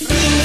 Yeah.